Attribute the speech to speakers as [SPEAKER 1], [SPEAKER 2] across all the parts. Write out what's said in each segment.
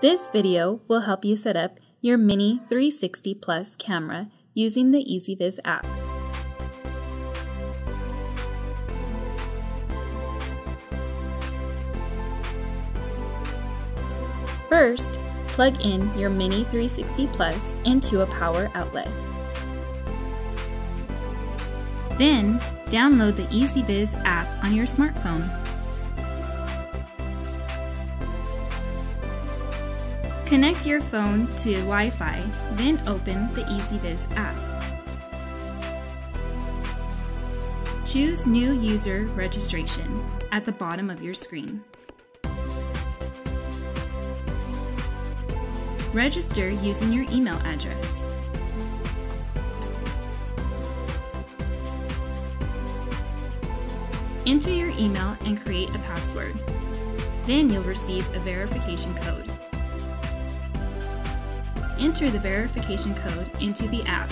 [SPEAKER 1] This video will help you set up your Mini 360 Plus camera using the EZVIZ app. First, plug in your Mini 360 Plus into a power outlet. Then, download the EZVIZ app on your smartphone. Connect your phone to Wi-Fi, then open the EZVIZ app. Choose New User Registration at the bottom of your screen. Register using your email address. Enter your email and create a password. Then you'll receive a verification code. Enter the verification code into the app.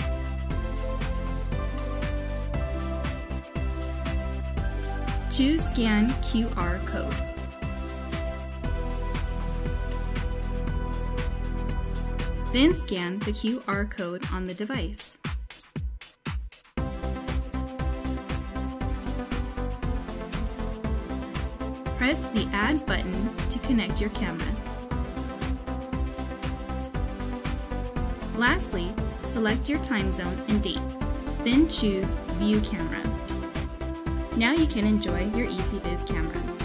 [SPEAKER 1] Choose Scan QR code. Then scan the QR code on the device. Press the Add button to connect your camera. Lastly, select your time zone and date, then choose View Camera. Now you can enjoy your EZVIZ camera.